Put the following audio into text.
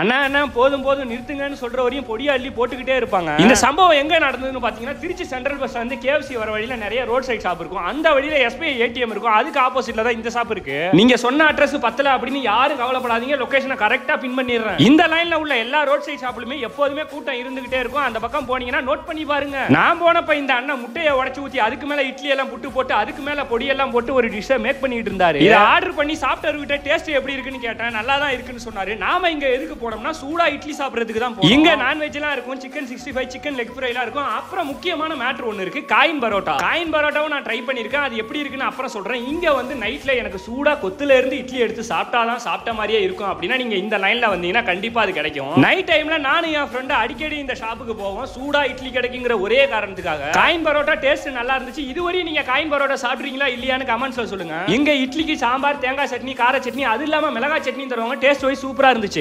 அண்ணா அண்ணா போதும் போதும் நிறுத்துங்கன்னு சொல்ற வரையும் பொடியா அள்ளி போட்டுக்கிட்டே இருப்பாங்க. இந்த சம்பவம் எங்க நடந்ததுன்னு பாத்தீங்கன்னா திருச்சி சென்ட்ரல் பஸ் வந்து கேஎஃப்சி வர வழியில நிறைய ரோட் சைடு ஷாப் இருக்கும். அந்த வழியில எஸ்பிஐ ஏடிஎம் இருக்கும். அதுக்கு ஆப்போசிட்ல தான் இந்த ஷாப் இருக்கு. நீங்க சொன்ன அட்ரஸ் பத்தல அப்படின்னு யாரும் கவலைப்படாதீங்க. லொகேஷனை கரெக்டா பின் பண்ணிடுறேன். இந்த லைன்ல உள்ள எல்லா ரோட் சைடு ஷாப்லுமே எப்போதுமே கூட்டம் இருந்துகிட்டே இருக்கும். அந்த பக்கம் போனீங்கன்னா நோட் பண்ணி பாருங்க. நான் போனப்ப இந்த அண்ணன் முட்டையை உடைச்சு ஊத்தி அதுக்கு மேல இட்லி எல்லாம் புட்டு போட்டு அதுக்கு மேல பொடியெல்லாம் போட்டு ஒரு டிஷ்ஷை மேக் பண்ணிட்டு இருந்தாரு. இதை ஆர்டர் பண்ணி சாப்பிட்டவர்கிட்ட டேஸ்ட் எப்படி இருக்குன்னு கேட்டேன். நல்லா தான் இருக்குன்னு சொன்னாரு. நாம இங்க எதுக்கு போனோம்னா சூடா இட்லி சாப்பிடுறதுக்கு தான் இங்க நான்வெஜ் எல்லாம் இருக்கும் chicken sixty five chicken leg fry எல்லாம் இருக்கும். அப்புறம் முக்கியமான மேட்ரு ஒன்று இருக்கு காயின் பரோட்டா. காயின் பரோட்டாவும் நான் ட்ரை பண்ணியிருக்கேன். அது எப்படி இருக்குன்னு அப்புறம் சொல்றேன். இங்க வந்து நைட்ல எனக்கு சூடா கொத்துல இருந்து இட்லி எடுத்து சாப்பிட்டாதான் சாப்பிட்ட மாதிரியே இருக்கும் அப்படின்னா நீங்க இந்த லைன்ல வந்தீங்கன்னா கண்டிப்பா அது கிடைக்கும். நைட் டைம்ல நானும் என் ஃப்ரெண்டு அடிக்கடி இந்த ஷாப்புக்கு போவோம். சூடா இட்லி கிடைக்குங்கிற ஒரே காரணத்துக்காக. காயின் பரோட்டா டேஸ்ட் நல்லா இருந்துச்சு. இதுவரையும் நீங்க காயின் பரோட்டா சாப்பிட்றீங்களா இல்லையான்னு கமெண்ட்ஸ்ல சொல்லுங்க. இங்க இட்லிக்கு சாம்பார் தேங்காய் சட்னி கார சட்னி அது இல்லாம மிளகாய் சட்னி தருவாங்க. டேஸ்ட் வைஸ் சூப்பரா இருந்துச்சு.